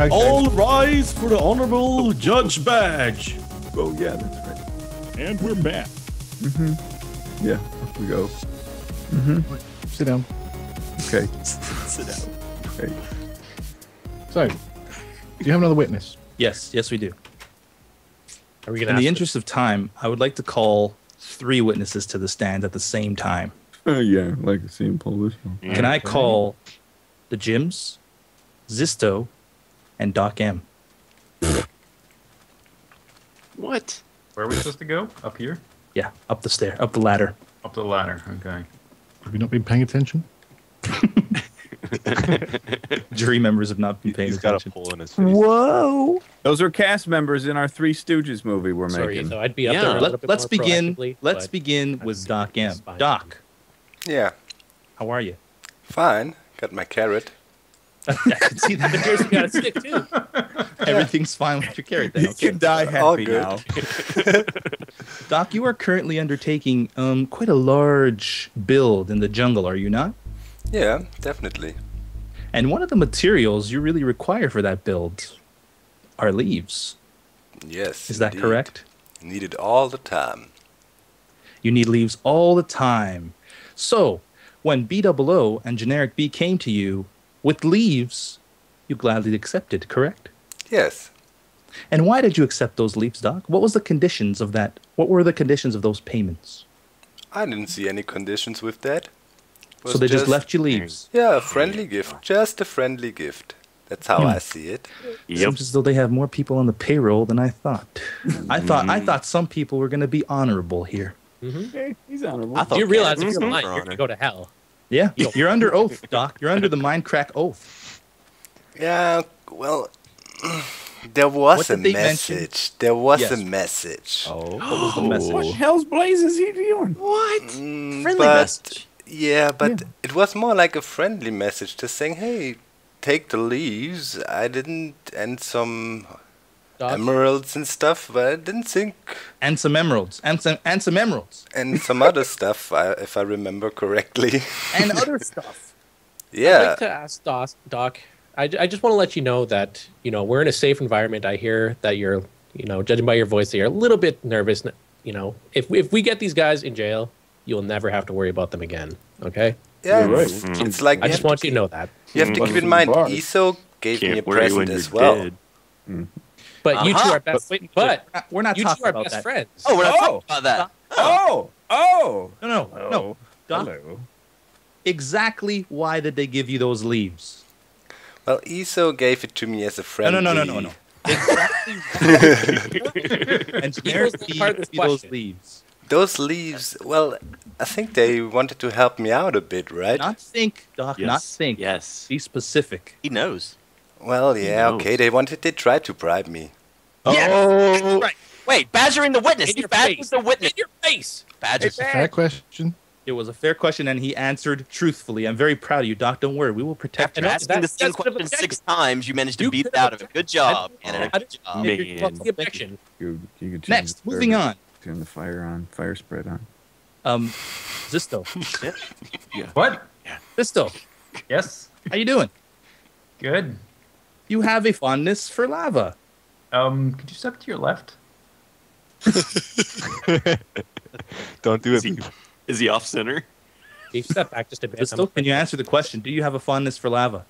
Okay. All rise for the honorable judge Baj. Oh yeah, that's right. And we're back. Mhm. Yeah, off we go. Mhm. Sit down. Okay. Sit down. Okay. So, do you have another witness? Yes, yes, we do. Are we gonna In the for- interest of time, I would like to call three witnesses to the stand at the same time. Uh, yeah, like seeing Polish. one. Can I call the Jims, Zisteau, and Doc M? What? Where are we supposed to go? Up here? Yeah, up the stair, up the ladder. Up the ladder. Okay. Have you not been paying attention? Jury members have not been paying He's got a attention. in his face. Whoa! Those are cast members in our Three Stooges movie we're making. Sorry, making. so I'd be up Yeah. there. A little Let, bit let's more begin. Let's begin with Doc M. it's fine. Doc, Yeah, how are you? fine. Got my carrot. I can see But that. yours you got a stick too. Everything's fine with your carrot. Then. You Okay. can die All happy good. now. Doc, you are currently undertaking um, quite a large build in the jungle, are you not? Yeah, definitely. And one of the materials you really require for that build are leaves. Yes. Is that indeed. correct? Need it all the time. You need leaves all the time. So, when BOO and Generik B came to you with leaves, you gladly accepted, correct? Yes. And why did you accept those leaves, Doc? What was the conditions of that? What were the conditions of those payments? I didn't see any conditions with that. so they just, left you leaves. Yeah, a friendly gift. Just a friendly gift. That's how Hmm. I see it. Yep. Seems as though they have more people on the payroll than I thought. I thought I thought some people were going to be honorable here. Hey, he's honorable. I thought you realize if you're going lying, for you're gonna go to hell. Yeah, you're under oath, Doc. You're under the Mindcrack oath. Yeah, well, there was What a did they mention? message. There was Yes. a message. Oh, what was the message? What hell's blaze is he doing? What? Mm, Friendly but, message. Yeah, but it was more like a friendly message, just saying, "Hey, take the leaves." I didn't, and some Doc, emeralds and stuff, but I didn't think, And some emeralds. And some and some emeralds. and some other stuff, if I remember correctly. And other stuff. Yeah. I'd yeah, like to ask Doc. Doc I, I just want to let you know that you know we're in a safe environment. I hear that you're you know judging by your voice, that you're a little bit nervous. You know, if if we get these guys in jail, you'll never have to worry about them again. Okay. yeah. You're It's, right. it's like I just want to, you to know that. You have to Mm. keep in mind, Bars. Iso gave me a Can't worry when present as well. dead. But you two Uh-huh. are best. Wait, but we're not you talking two are about best that. friends. Oh, we're not Oh. talking about that. Oh! Oh! No, no, no, no. Doc, Hello. exactly why did they give you those leaves? Well, Iso gave it to me as a No, friend. no, no, no, no, no. Exactly. and generic Equals B part of you those leaves. Those leaves. Well, I think they wanted to help me out a bit, right? Not think, Doc. Yes. Not think. Yes. Be specific. He knows. Well, yeah, okay. They wanted. They tried to bribe me. Oh. Right. Wait, badgering the witness. In your badgers face. the witness. In your face. Badgers. Fair question. It was a fair question, and he answered truthfully. I'm very proud of you, Doc. Don't worry, we will protect After you. No, asking the same that's sort of question six times, you managed to You beat could it out of it. Good job. I- Canada. I Good didn't- job. If you're- what's Man. the objection? You, you could Next, the moving on. Turn the fire on. Fire spread on. Um, Zisteau, What? Zisteau, Yes. how you doing? Good. You have a fondness for lava. Um, could you step to your left? Don't do it. Is he off center? You step back just a bit. Zisteau, can you answer the question? Do you have a fondness for lava?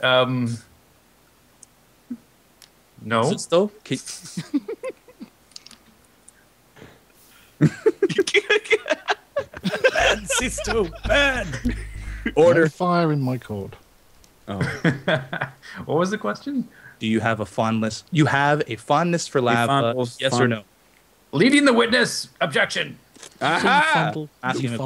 Um. No. Zisteau, can- Zisteau, bad. Order fire in my court. Oh. what was the question? do you have a fondness? You have a fondness for lava? fondness- yes or no? Leading the witness. Objection. Aha! Asking him.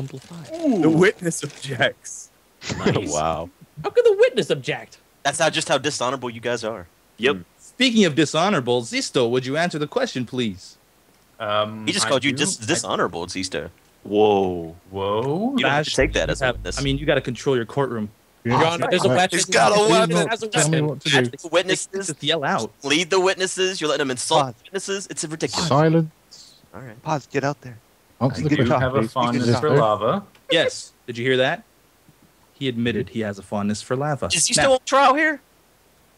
The witness objects. wow. How could the witness object? That's how just how dishonorable you guys are. Yep. Speaking of dishonorable, Zisteau, would you answer the question, please? Um, He just I called you do- dis- I- dishonorable, Zisteau. Whoa. Whoa. You don't have to take that as a witness. I mean, you got to control your courtroom. Your Honor, there's a Right. weapon. He's got a weapon. has a Tell me weapon. what to do. the witnesses, Just yell out. lead the witnesses. You're letting them insult witnesses. It's ridiculous. Silence. All right. Pause. Get out there. Answer I the do question. have a fondness Yes, for lava. Yes. Did you hear that? he admitted he has a fondness for lava. Is he Now, still on trial here?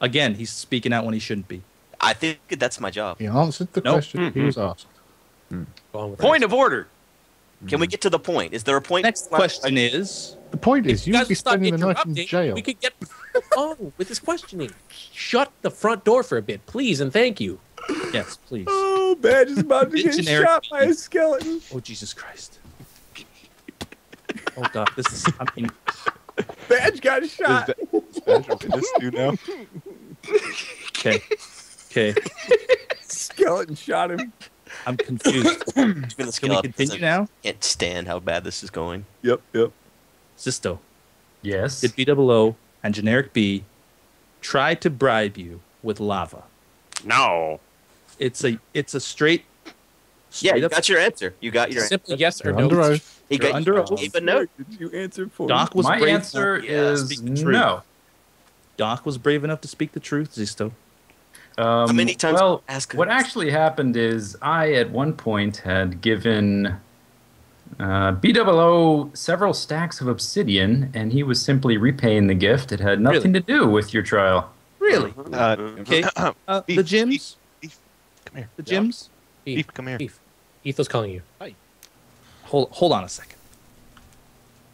again, he's speaking out when he shouldn't be. I think that's my job. He answered the Nope. question he was asked. Go on with Point that. of order. Can we get to the point? Is there a point? Next question is The point is, you guys would be spending the night in jail. We could get oh with this questioning. Shut the front door for a bit, please, and thank you. yes, please. Oh, Baj is about to get Generic shot by a skeleton. Oh Jesus Christ! Oh God, this is. I mean, Baj got Does shot. Ba- Baj witness do now? okay, okay. Skeleton shot him. I'm confused. Even Can we continue now? Can't stand how bad this is going. Yep, yep. Zisteau, Yes. did BWO and Generik B try to bribe you with lava? No. It's a it's a straight. Yeah, straight you up- got your answer. You got your answer. Yes or You're no. under oath. He You're got under you oath. gave a note. Did you answer for Doc was My brave answer enough to is speak the truth. no. Doc was brave enough to speak the truth, Zisteau. Um, How many times Well, ask what actually happened is I, at one point, had given uh, BWO several stacks of obsidian, and he was simply repaying the gift. It had nothing to do with your trial. Really? Uh, Okay. Uh, Beef, the Jims. Beef, come here. The Jims. Beef, Beef, come here. beef. Etho's calling you. Hi. Hold hold on a second.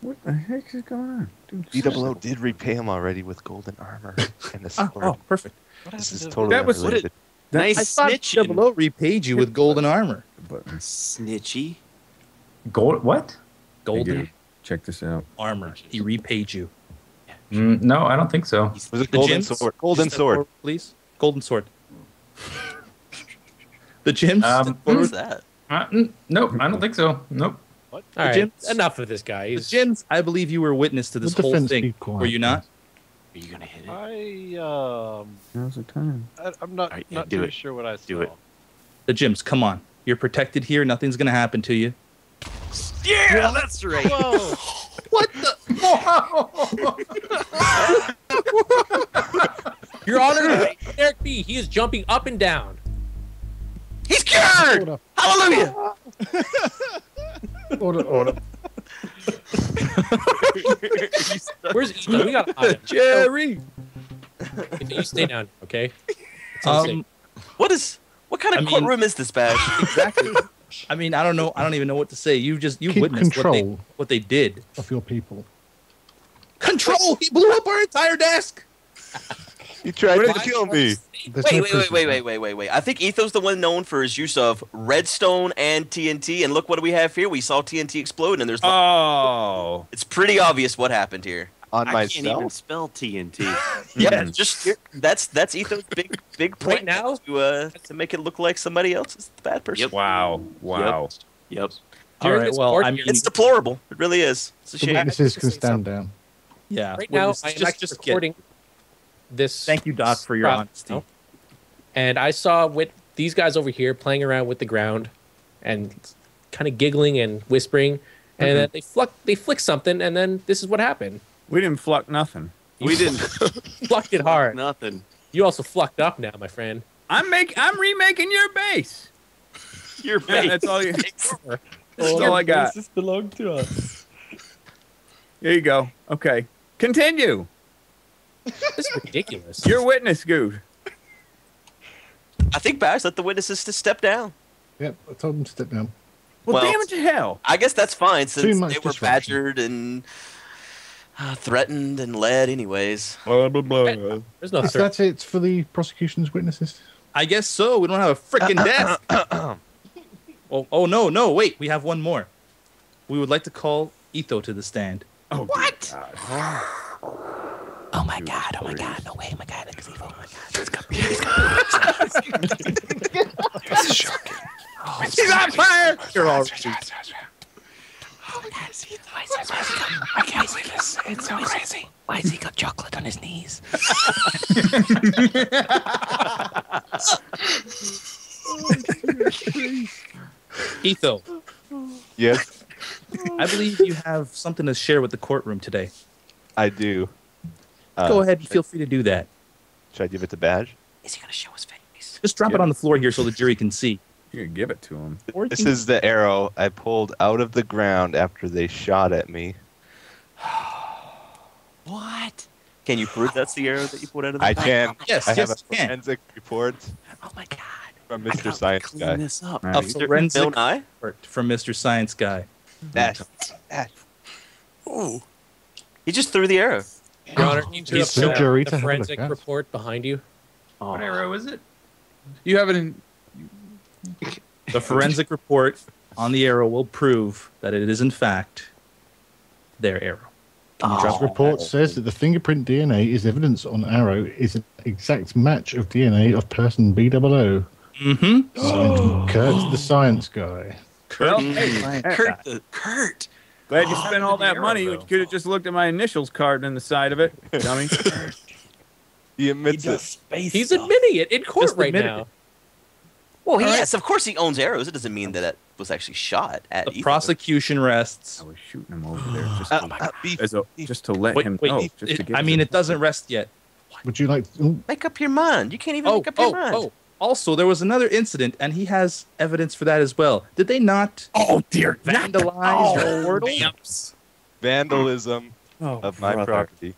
What the heck is going on? Dude, BWO did repay him already with golden armor and a Oh, sword. oh, perfect. this is totally That was- unrelated. Nice I thought snitching. BWO repaid you with golden armor. button. Snitchy. Gold? What? Golden Check this out. armor. He repaid you. Mm, no, I don't think so. Was it The golden Jims? sword? Golden Step sword. forward, please. Golden sword. the Jims. Um, step What was that? Uh, mm, nope, I don't think so. Nope. What? All right, Jims- enough of this guy. The He's, Jims. I believe you were witness to this The whole thing. Were you not? Are you gonna hit it? I um, Now's the time. I, I'm not Alright, yeah, not do too it. sure what I saw. Do it. The Jims. Come on. You're protected here. Nothing's gonna happen to you. Yeah, that's right. Whoa! What the? Your Honor, Eric B. He is jumping up and down. He's cured. Order, Hallelujah. order, order. Where's Ethan? We got him. Jerry. You stay down, okay? Um, What is? What kind of I mean- courtroom is this, Baj? exactly. I mean, I don't know. I don't even know what to say. You just you Keep witnessed what they what they did. Of your people. Control. He blew up our entire desk. He tried to kill me. There's Wait, no wait, wait, wait, wait, wait, wait, wait. I think Etho's the one known for his use of redstone and TNT. And look what do we have here. We saw TNT explode, and there's. Oh. it's pretty obvious what happened here. On I can't even spell TNT. Yeah, just that's that's Etho's big big Right point now? to uh to make it look like somebody else is the bad person. Yep. Wow. Wow. Yep. All During right. this Well, court I mean, It's deplorable. It really is. It's a The shame. witnesses to can stand down. yeah. Right now, I am just, actually just get- recording this. Thank you, Doc, for your Crap. honesty. No. And I saw with these guys over here playing around with the ground and kind of giggling and whispering, and then they fluck they flick something, and then this is what happened. We didn't fluck nothing. We didn't Flucked it hard. nothing. You also flucked up now, my friend. I'm make. I'm remaking your base. Your Yeah, that's all. You, that's all I got. This belong to us. There you go. Okay. Continue. This is ridiculous. Your witness, Good. I think Bash let the witnesses to step down. Yep, I told them to step down. Well, Well- damn it to hell. I guess that's fine since they were disruption. badgered and uh, threatened and led anyways. Blah blah blah. There's no Is threat. that it for the prosecution's witnesses? I guess so. We don't have a freaking desk. oh, oh no, no, wait. We have one more. We would like to call Etho to the stand. Oh, what? Oh my god! Oh my god! No way! Oh my god! It's evil! Oh my god! This is shocking. He's on fire. You're all I can't believe this! It's so crazy. Why has he got chocolate on his knees? Etho, Yes, I believe you have something to share with the courtroom today. I do. Uh, Go ahead and feel free to do that. Should I give it to Baj? Is he gonna show his face? Just drop it on the floor here so the jury can see. You can give it to him. This is the arrow I pulled out of the ground after they shot at me. What? Can you prove that's the arrow that you pulled out of the I back? can. Yes, I have a can. forensic report Oh my god. from I Mr. gotta Science clean Guy. this up. A Nice. Bill forensic Nye? report from Mr. Science Guy. That, that. Ooh. He just threw the arrow. Your Honor, can you turn He's up so the, to the have a look forensic report behind you? What arrow is it? You have it in. The forensic report on the arrow will prove that it is in fact their arrow. This report says that the fingerprint DNA is evidence on arrow is an exact match of DNA of person B00. Mm-hmm. Signed Kurt, the science guy. Well, hey, Kurt, the, Kurt. glad you spent all the that arrow, money. You could have just looked at my initials card in the side of it, dummy. He admits it. He's admitting it in court Just right now. it. Well, he, yes, of course he owns arrows. It doesn't mean that it was actually shot at The Ethan. prosecution rests. I was shooting him over there just, Uh, to, uh, beef, as a, just to let Wait, him wait, know. it- just to it- give I mean, it doesn't rest yet. Would you like? ooh, Make up your mind. You can't even Oh, make up your oh, mind. oh. Also, there was another incident, and he has evidence for that as well. Did they not Oh dear, vandalize your portal? vandalism Oh, of my brother. property.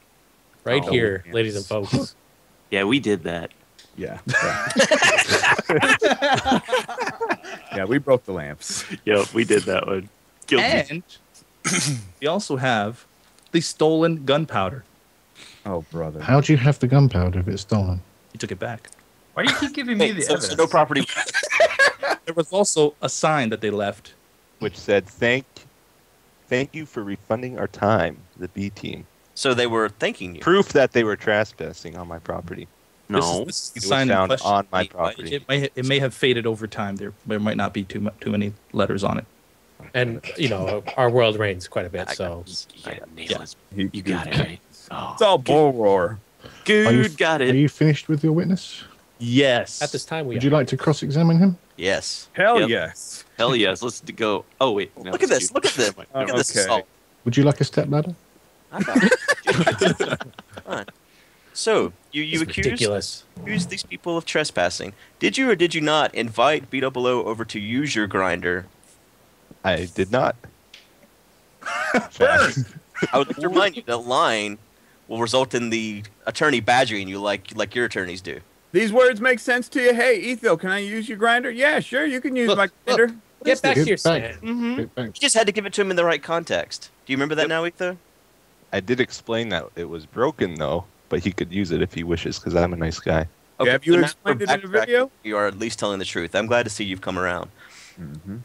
Right Oh, here, yes. ladies and folks. Yeah, we did that. Yeah. yeah, we broke the lamps. Yep, we did that one. Guilty. And we also have the stolen gunpowder. Oh, brother. How do you have the gunpowder if it's stolen? He took it back. Why do you keep giving me Wait, the so, evidence? so no property. There was also a sign that they left. which said thank thank you for refunding our time the B team. So they were thanking you. Proof that they were trespassing on my property. This is- No. this is It was found on my Wait, property. It may it may have faded over time. There there might not be too mu- too many letters on it. And, you know, our world reigns quite a bit, so. Yeah, nail Yeah. it. You got it right. Oh, It's all bull roar. Are good, got it. Are you finished with your witness? Yes. At this time, we Would you like to cross-examine him? Yes. Hell Yep. yes. Hell yes. Let's go. Oh wait. no, Look at this. you. Look at this. Look mind. at this Okay. assault. Would you like a step ladder? So you you It's accused ridiculous. accused these people of trespassing. Did you or did you not invite B Double over to use your grinder? I did not. I would like to remind you that lying will result in the attorney badgering you like like your attorneys do. These words make sense to you. Hey, Ethel, can I use your grinder? Yeah, sure. You can use Look, my look. grinder. Get back to Get your back. Mm-hmm. You just had to give it to him in the right context. Do you remember that now, Ethel? I did explain that it was broken though, but he could use it if he wishes because I'm a nice guy. Yeah, have you so explained we're it in the video? You are at least telling the truth. I'm glad to see you've come around. Mm-hmm.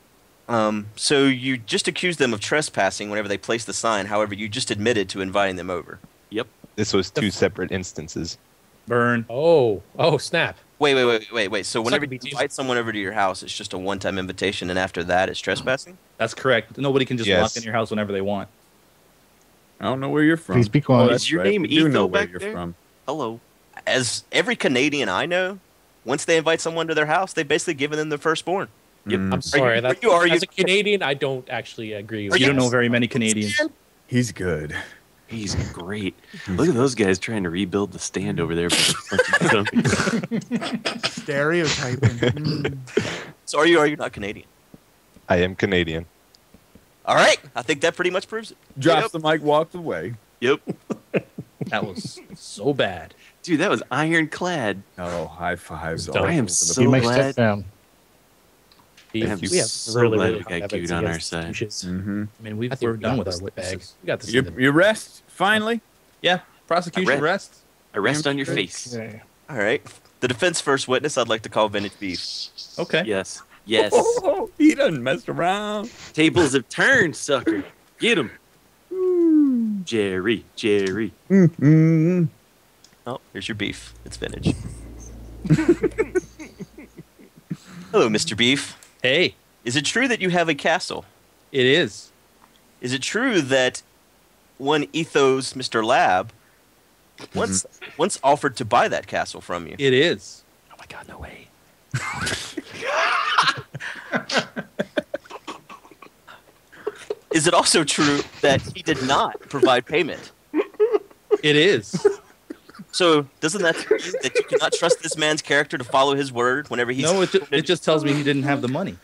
Um, so you just accused them of trespassing whenever they placed the sign. However, you just admitted to inviting them over. Yep. This was two separate instances. burn. Oh, oh, snap. Wait, wait, wait, wait, wait. So whenever you invite someone over to your house, it's just a one-time invitation, and after that, it's trespassing. That's correct. Nobody can just Yes. walk in your house whenever they want. I don't know where you're from. Please be quiet. Oh, Is your right. name We do know Etho where back you're there? from. Hello. As every Canadian I know, once they invite someone to their house, they've basically given them the firstborn. Yep. Mm. I'm sorry. you- that, are you- are you- as a Canadian, I don't actually agree with You you. don't know very many Canadians. He's good. He's great. Look at those guys trying to rebuild the stand over there. Stereotyping. So are you? Are you not Canadian? I am Canadian. All right, I think that pretty much proves it. Drops Yep. the mic, walks away. yep. That was so bad. Dude, that was ironclad. Oh, high fives. Don't. all I am over the so you may glad. step down. We, I'm we have so really, glad really we got evidence on our side. Mm-hmm. I mean, we've, I think we're we done with the our bag. witnesses. We got this. You, you rest finally. Yeah, prosecution I read- rests. I rest on your face. Okay. All right. The defense first witness, I'd like to call Vintage Beef. Okay. Yes. Yes. Oh, he doesn't mess around. Tables have turned, sucker. Get him. Jerry, Jerry. Mm-hmm. Oh, here's your beef. It's Vintage. Hello, Mr. Beef. Hey, Is it true that you have a castle? it is. Is it true that one ethos, Mr. Lab, once once offered to buy that castle from you? It is. Oh my god, no way. Is it also true that he did not provide payment? It is. So doesn't that mean that you cannot trust this man's character to follow his word whenever he's no, it, ju- it just tells me he didn't have the money.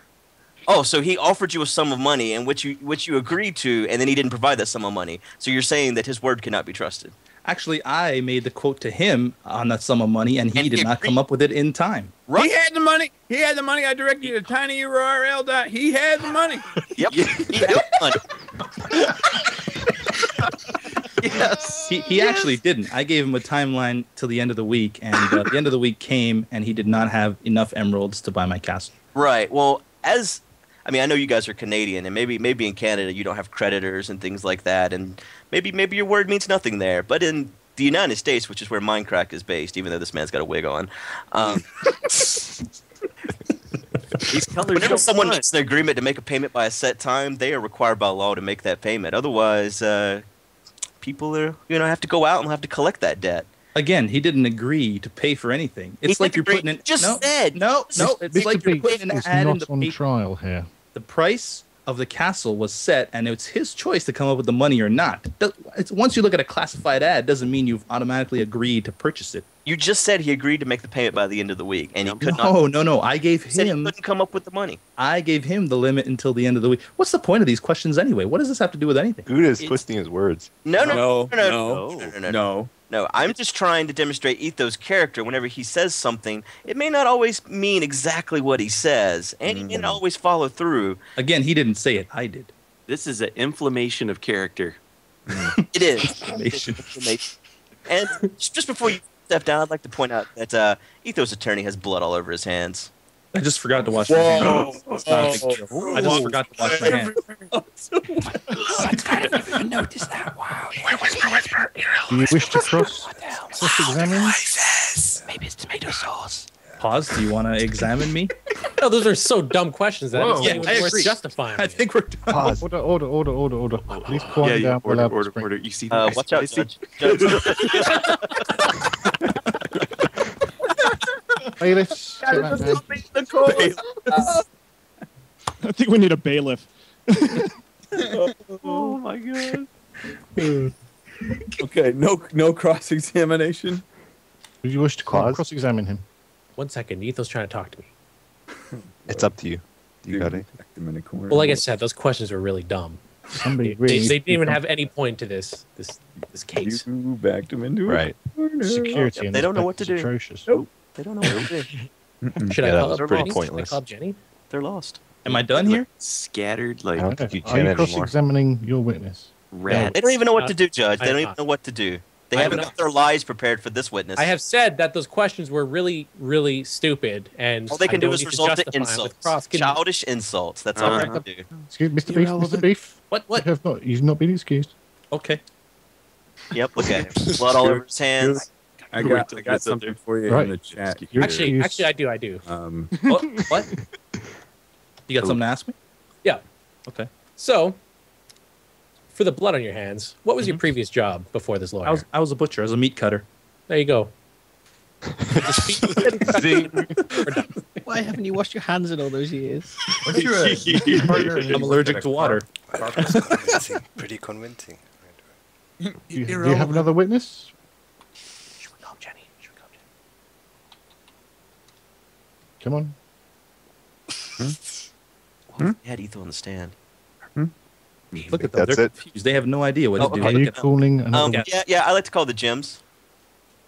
Oh, so he offered you a sum of money and which you which you agreed to, and then he didn't provide that sum of money. So you're saying that his word cannot be trusted. Actually, I made the quote to him on that sum of money, and he And did not agreed. come up with it in time. He had the money. He had the money. I directed you to tinyurl. dot- He had the money. Yep. He had money. yes. He, he actually didn't. I gave him a timeline till the end of the week, and uh, the end of the week came, and he did not have enough emeralds to buy my castle. Right. Well, as I mean, I know you guys are Canadian, and maybe maybe in Canada you don't have creditors and things like that, and maybe maybe your word means nothing there. But in the United States, which is where Minecraft is based, even though this man's got a wig on, um, These colors whenever someone lie. makes an agreement to make a payment by a set time, they are required by law to make that payment. Otherwise, uh, people are you know have to go out and have to collect that debt. Again, he didn't agree to pay for anything. It's He like you're putting in. Just no, said. no, no. It's Mr. like you're putting an is ad in not the on paper. trial here. The price of the castle was set, and it's his choice to come up with the money or not. It's, once you look at a classified ad, doesn't mean you've automatically agreed to purchase it. You just said he agreed to make the payment by the end of the week, and he could not. No, no, no. I gave Said he him. couldn't come up with the money. I gave him the limit until the end of the week. What's the point of these questions anyway? What does this have to do with anything? Gouda is It's- twisting his words. No, no, No, no, no, no, no, no, no, no. No, I'm just trying to demonstrate Etho's character. Whenever he says something, it may not always mean exactly what he says, and he may not always follow through. Again, he didn't say it. I did. This is an inflammation of character. It is. Information. and just just before you step down, I'd like to point out that uh, Etho's attorney has blood all over his hands. I just forgot to wash my hands. It's not a big deal. I just forgot to wash my hands. Do you wish to cross cross examine? Pause. Do you want to examine me? No, those are so dumb questions that Whoa. Yeah, not I even worth justifying. I think we're done. Pause. Order, order, order, order, order. Please quiet yeah, yeah. down. Order, We'll order, order. You see Uh, that? watch out, Judge. Judge. Bailiffs, take. I think we need a bailiff. Oh my god. Okay, no no cross examination. Do you wish to Pause. cross examine him? One second, Etho's trying to talk to me. It's up to you. You got it. Him in the corner. Well, like I said, those questions were really dumb. Somebody They, really they needs didn't even have any point to this this this case. you backed him into a Right. corner. security. in They don't know what to do. Atrocious. They don't know what to do. Should I Yeah, that call up pretty Jenny? Should I call Jenny? They're lost. Am I done here? Scattered I like don't think you Are you cross-examining your witness? Rats. They don't even know what to do, Judge. They don't even know what to do. They I haven't got their lies prepared for this witness. I have said that those questions were really, really stupid, and All they can do is need to result in justify 'em insults. cross- Childish insults. That's all they Uh-huh. can do. Excuse Mr. Beef, Mr. Beef. What? You What? have not, you've not been excused. Okay. Yep, look at him. Blood all over his hands. I got I got something for you Right. in the chat. You're Actually, excused. actually, I do, I do. Um, What? what? You got something to ask me? Yeah. Okay. So, for the blood on your hands, what was your mm-hmm. previous job before this lawyer? I was I was a butcher. I was a meat cutter. there you go. Why haven't you washed your hands in all those years? What's your partner in I'm allergic to water. Pretty convincing. Do you, do you have another witness? Should we call Jenny? Should we call Jenny? Come on. Hmm? Well, we had Etho on the stand. Look at them. That's They're it. confused. They have no idea what Oh, to do. Are okay. you Look at them. calling another Um, Yeah. yeah, yeah, I like to call the Jims.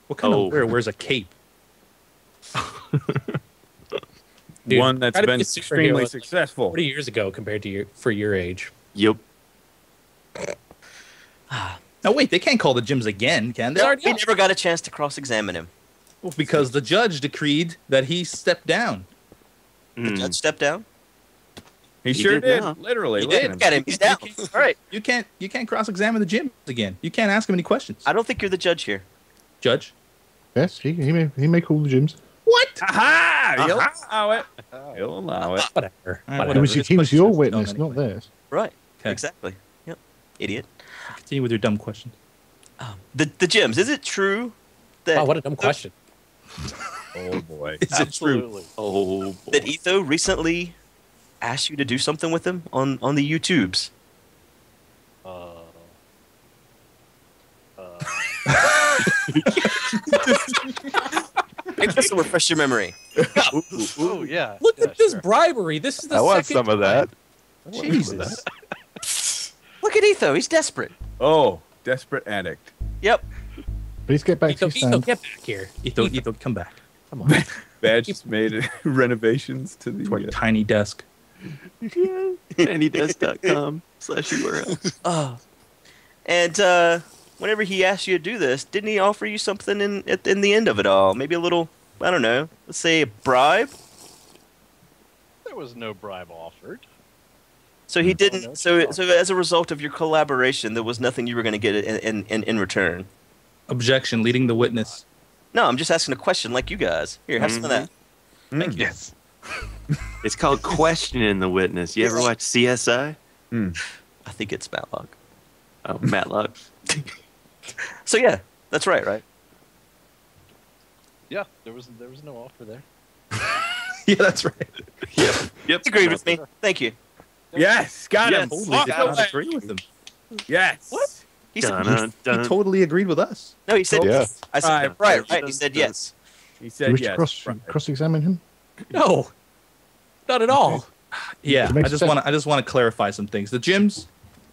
What kind Oh. of lawyer wears a cape? Dude, one that's try to been be a superhero extremely like successful. Forty years ago, compared to your for your age. Yep. No, wait. They can't call the Jims again, can they? No, we never got a chance to cross-examine him. Well, because the judge decreed that he stepped down. The Mm. judge stepped down. He, He sure did did. Literally. He look did. at him. Look at him. He's down. All right. You can't you can't cross examine the Jims again. You can't ask him any questions. I don't think you're the judge here. Judge. Yes, he, he may he may call the Jims. What? Aha! He'll allow it. He'll allow it. Whatever. All right, He whatever. whatever. was, This he was your witness, anyway. not theirs. Right. Okay. Exactly. Yep. Idiot. Continue with your dumb questions. Um, the the Jims. Is it true that Wow, what a dumb question. Oh boy. Is it true? Oh boy. that Etho recently asked you to do something with them on on the YouTubes? Maybe this will refresh your memory. Oh yeah. Look at this bribery. This is the I want some of that. Jesus. Look at Etho. He's desperate. Oh, desperate addict. Yep. Please get back Etho, to your Etho, get back here. Etho, Etho, come back. Come on. Baj just made renovations to the. To our uh, tiny desk. Anydesk.com slash URL. Oh. And uh, whenever he asked you to do this, didn't he offer you something in at, in the end of it all? Maybe a little, I don't know, let's say a bribe. There was no bribe offered. So he didn't. So so as a result of your collaboration, there was nothing you were going to get in, in in in return. Objection, leading the witness. No, I'm just asking a question, like you guys. Here, have some of that. Thank you. Yes. It's called questioning the witness. You ever watch CSI? Hmm. I think it's Matlock. Oh, Matlock. So yeah, that's right, right? Yeah, there was there was no offer there. yeah, that's right. Yep. Yep. Agreed with me. Thank you. Yes, got Yeah, him. totally Walk did not agree with him. Yes. What? He said, Dun, He dun. totally agreed with us. no, he said Yeah. yes. I said Right, right, right. right. He said yes. He Do you said wish to yes. cross, Right. cross-examine him? No, not at all. Yeah, I just want to. I just want to clarify some things. The Jims.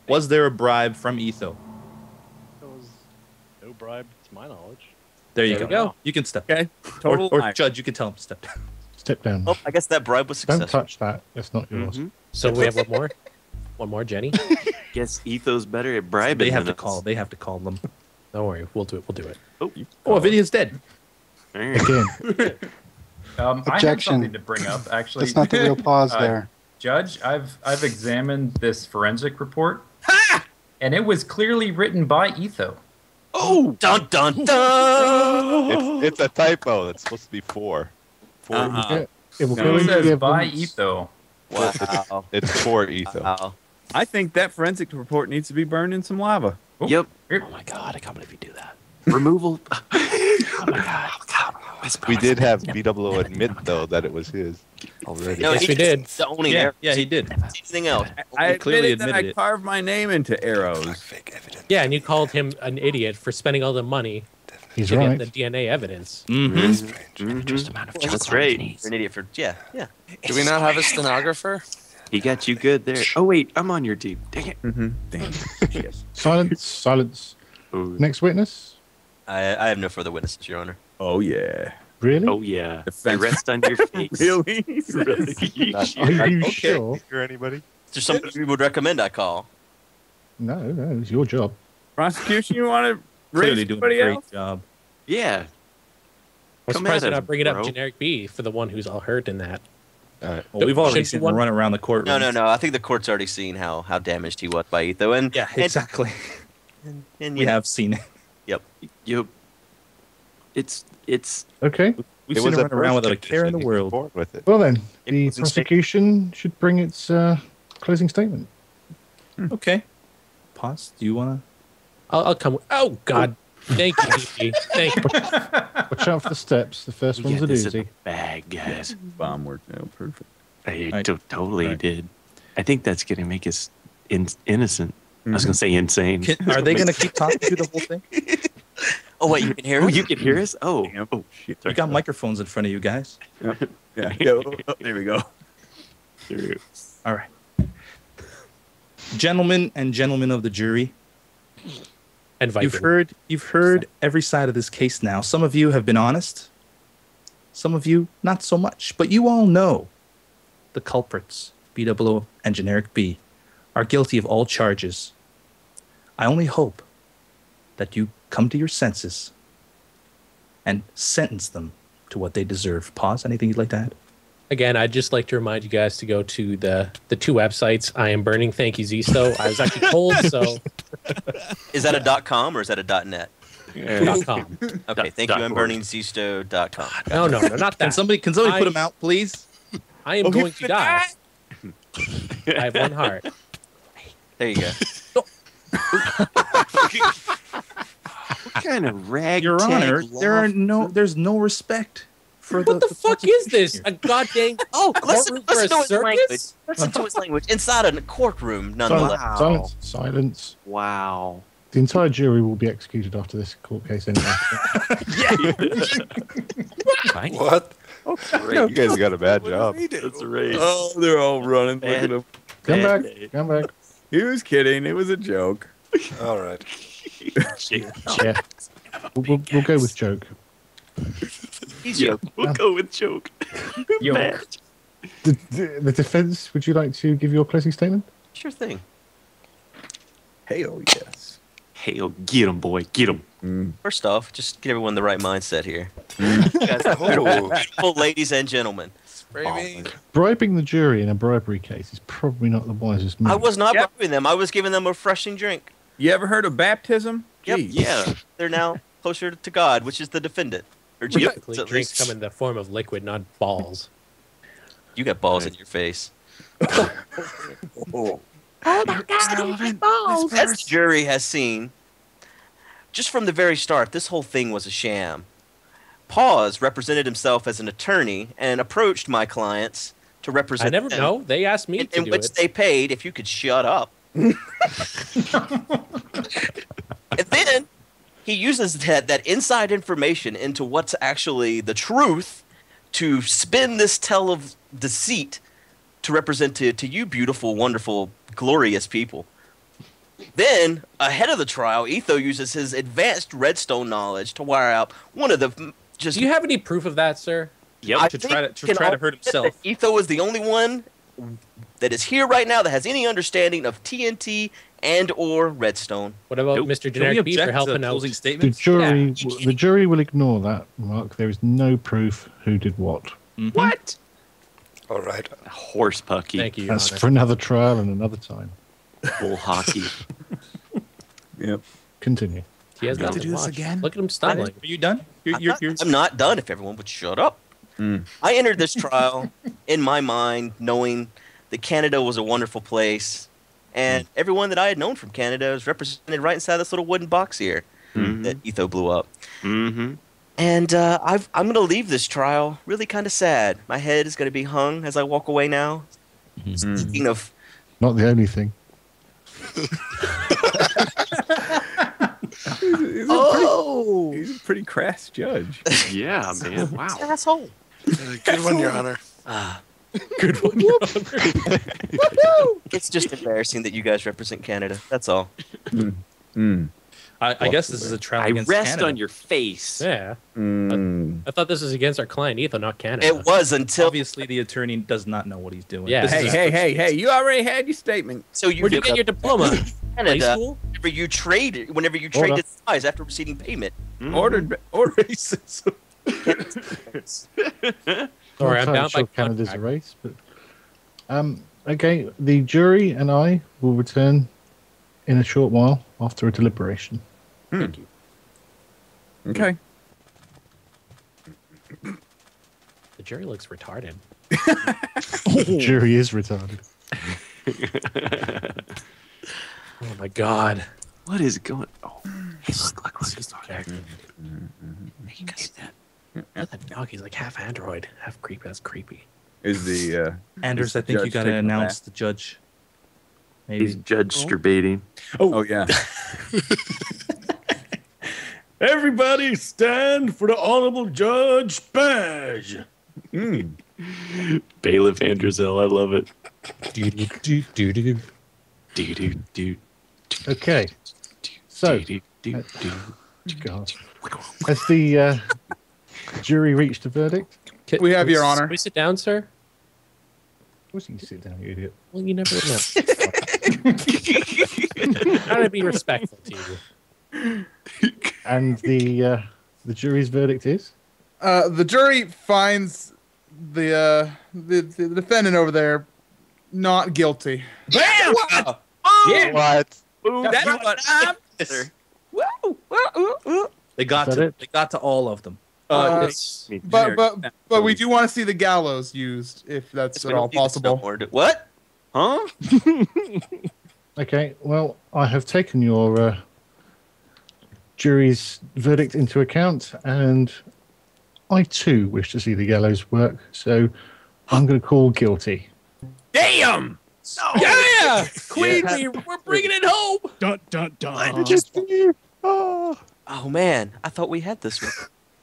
Was there a bribe from Etho? There was no bribe to my knowledge. There you There go. go. You can step. Okay. Or, Total or lie. judge, you can tell him to step down. Step down. Oh, I guess that bribe was successful. Don't touch that. That's not yours. Mhm. So we have one more. One more, Jenny. Guess Etho's better at bribing. They have than to us. call. They have to call them. Don't worry, we'll do it. We'll do it. Oh, Oh, Avidya's dead. Again, Um, I have Objection. something to bring up. Actually, That's not the real pause Uh, there. Judge, I've I've examined this forensic report, and it was clearly written by Etho. Oh, dun dun dun! It's, it's a typo. It's supposed to be four. Four. Uh-uh. it, it will No, It says by. Etho. Wow. It's four etho. wow. I think that forensic report needs to be burned in some lava. Yep. Oh my god, I can't believe you do that. Removal. Oh my god. We did have BWO admit though that it was his already. No, Yes, he we did. The only Yeah, yeah, he did. Anything else? I He clearly admitted that I it. carved my name into arrows. Fake evidence. Yeah, and you called him an idiot for spending all the money He's to right. get the DNA evidence. Mm-hmm. Strange. Mhm. That's right. You're an idiot for yeah, yeah. Do we not have a stenographer? He got you good there. Oh wait, I'm on your team. Dang it. Mm-hmm. Damn. yes. Silence. Silence. Oh, Next witness. I, I have no further witnesses, Your Honor. Oh yeah. Really? oh yeah. I Defense. rest on your face. Really? Really? Are you Okay. sure? Or anybody? Is there somebody you would recommend I call? No, no, it's your job. Prosecution, you want to Clearly raise doing a great else? job. Yeah. I'm Come surprised at you're us, not bringing up Generik B for the one who's all hurt in that. Well, we've already seen one- him run around the courtroom. No, no, no. I think the court's already seen how how damaged he was by Etho, and Yeah, and- exactly. and, and we you- have seen it. Yep. Yep. It's it's Okay. We've It seen was him run around without a care in the condition. He was world. with it. Well then, It the was in state- prosecution should bring its uh, closing statement. Okay. Pause. Do you want I'll, I'll come. Oh God, thank you, Thank you. Watch out for the steps. The first we one's a got this in doozy. the bag, guys. Bomb worked out perfect. I Right. totally Right. did. I think that's gonna make us in- innocent. I was Mhm. gonna say insane. Can, are they going to keep talking through the whole thing? Oh wait, you can hear Oh, us? you can hear us? Oh, Damn. oh shit. You got microphones in front of you guys. Yeah. yeah. oh, oh, there we go. All right. Gentlemen and gentlemen of the jury, And Viking. you've heard you've heard every side of this case now. Some of you have been honest. Some of you not so much, but you all know the culprits, BWO and Generik B, are guilty of all charges. I only hope that you come to your senses and sentence them to what they deserve. Pause. Anything you'd like to add? Again, I'd just like to remind you guys to go to the the two websites. I am burning. Thank you, Zisteau. I was actually told so. Is that a dot com or is that a dot net? dot com. Okay, Dot- thank dot you. I'm org. burning Zisteau.com. No, no, no, not Can that. somebody can somebody put I- them out, please? I am oh, going to die. I have one heart. There you go. What kind of rag? Your Honor, there are no there's no respect for the What the fuck is this? A goddamn Oh, listen, courtroom for listen a to his language. circus? Listen to his language. Inside a courtroom, nonetheless. Silence. Silence. Silence. Wow. The entire jury will be executed after this court case anyway. What? Oh, you guys got a bad job. That's right. Oh, they're all running. Bad- Come back. day. Come back. He was kidding. It was a joke. All right. Shake. Yeah. We'll, we'll, we'll go with joke. He's Yeah, yoke. we'll go with joke. Yoke. The, the, the defense, would you like to give your closing statement? Sure thing. Hell yes. Hell, get him, boy, get him. Mm. First off, just get everyone the right mindset here. Mm. You beautiful, beautiful ladies and gentlemen. Oh, bribing the jury in a bribery case is probably not the wisest move. I was not Yep. bribing them. I was giving them a refreshing drink. You ever heard of baptism? Yep. Jeez. Yeah. They're now closer to God, which is the defendant. Or Typically, Jesus, at drinks least. come in the form of liquid, not balls. You got balls in your face. Oh, oh my god, As the jury has seen, just from the very start, this whole thing was a sham. Pause represented himself as an attorney and approached my clients to represent I never them, know. They asked me in, to in do which it. they paid if you could shut up. And then he uses that, that inside information into what's actually the truth to spin this tale of deceit to represent to, to you beautiful, wonderful, glorious people. Then, ahead of the trial, Etho uses his advanced redstone knowledge to wire out one of the just. Do you have any proof of that, sir? Yep. I to try to- to try to hurt himself. Etho is the only one that is here right now that has any understanding of TNT and or redstone. What about Nope. Mr. Can we Generik B for to helping out? closing The statements? jury, the jury will ignore that, Mark. There is no proof who did what. Mhm. What? All right. Horse pucky. Thank you, That's for another trial and another time. Bull hockey. Yep. Continue. He has We have to do this watch. again? Look at him stumbling. Are you done? You're, I'm, you're, not, you're, I'm not done if everyone would shut up. Mm. I entered this trial in my mind knowing that Canada was a wonderful place, and everyone that I had known from Canada is represented right inside this little wooden box here Mhm. that Etho blew up. Mm-hmm. And uh, I've, I'm going to leave this trial really kind of sad. My head is going to be hung as I walk away now. Speaking of, Not the only thing. He's a Oh, pretty, he's a pretty crass judge. Yeah, man. Wow. asshole. Good one, Your Honor. Ah, Good one, Your Honor. it's just embarrassing that you guys represent Canada. That's all. Mm. I, I guess this is a trial I against rest Canada. on your face. Yeah. Mm. I thought this was against our client, Ethan, not Canada. It was until Obviously, the attorney does not know what he's doing. Yeah. This Hey, is- hey, hey, hey! You already had your statement. so you Where'd you get your diploma? High Canada school? whenever you traded whenever you Hold traded spies after receiving payment. Mhm. Ordered, ordered. racism. Sorry, I'm entirely down by sure Canada's a race, but um, okay. The jury and I will return in a short while after a deliberation. Hmm. Thank you. Okay. The jury looks retarded. The jury is retarded. Oh my god. What is going? Oh, hey, look, look, look. He's talking. Hey, you guys see that? Look at that dog. He's like half android, half creepy. That's creepy. Is the uh, Anders, is I think you got to announce bath? the judge. Maybe. He's Maybe. judge masturbating. Oh yeah. Everybody stand for the Honorable Judge Baj. Mm. Bailiff AnderZel, I love it. Do do do do do. Do do do. Okay. So, do, do, do. God. has the uh, jury reached a verdict? Can- We have your can honor. we sit down, sir? Of course you can sit down, you idiot. Well, you never know. Trying to be respectful to you. And the uh, the jury's verdict is uh, the jury finds the, uh, the the defendant over there not guilty. Bam! Yeah. What? Ooh, That's that's what what I'm- I'm. They got to. it? They got to all of them. Uh, it's- But but but we do want to see the gallows used if that's at all don't need this no possible. What? Huh? okay. Well, I have taken your uh, jury's verdict into account, and I too wish to see the gallows work. So I'm going to call guilty. Damn! Yeah, Queen, we, we're bringing it home. Dun dun dun. Oh. Oh man, I thought we had this one.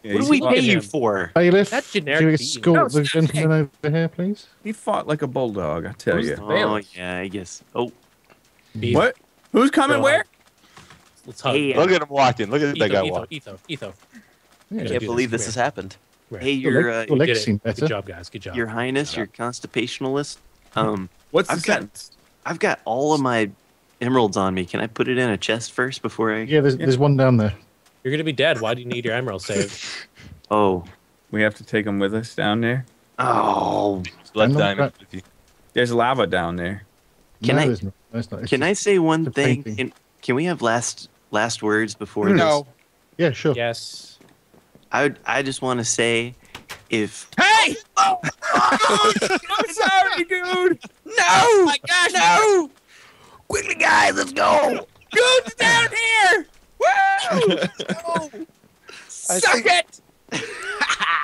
Yeah, What do we pay you for? Bailiff, That's do generic you being. escort No, the gentleman over here, please? He fought like a bulldog, I tell Who's you. Oh yeah, I guess. Oh, Beef. What? Who's coming Go where? let's hug. Hey, Look at him walking. Look at that guy Etho, walking. Etho, Etho. Yeah. I can't believe this Come has happened. Right. hey, Your your leg- uh, your legs Did it. better. Good job, guys. Good job. your highness, your constipationalist. Um, What's I've the got- sentence? I've got all of my emeralds on me. Can I put it in a chest first before I? Yeah, there's, there's one down there. You're gonna be dead. Why do you need your emerald saved? Oh, We have to take them with us down there. oh. Blood diamond that. with you. There's lava down there. Can no, I- No, it's not. It's Can I say one thing? Can, can we have last last words before No. this? Yeah, sure. yes. I would- I just want to say, if Hey! Oh, I'm sorry, dude. No! oh my gosh, no! Quickly, guys, let's go! Dude's down here. Woo! Oh, Suck it!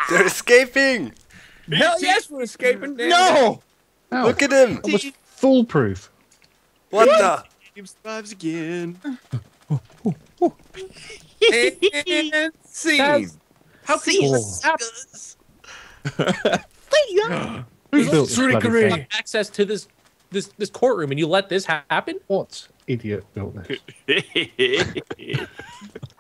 They're escaping! Hell yes, we're escaping. damn No! Ow, Look at him! that was foolproof. What the? Team survives again. it. And scene. How can you Who built this bloody thing? access to this this this courtroom and you let this ha- happen? What idiot built this?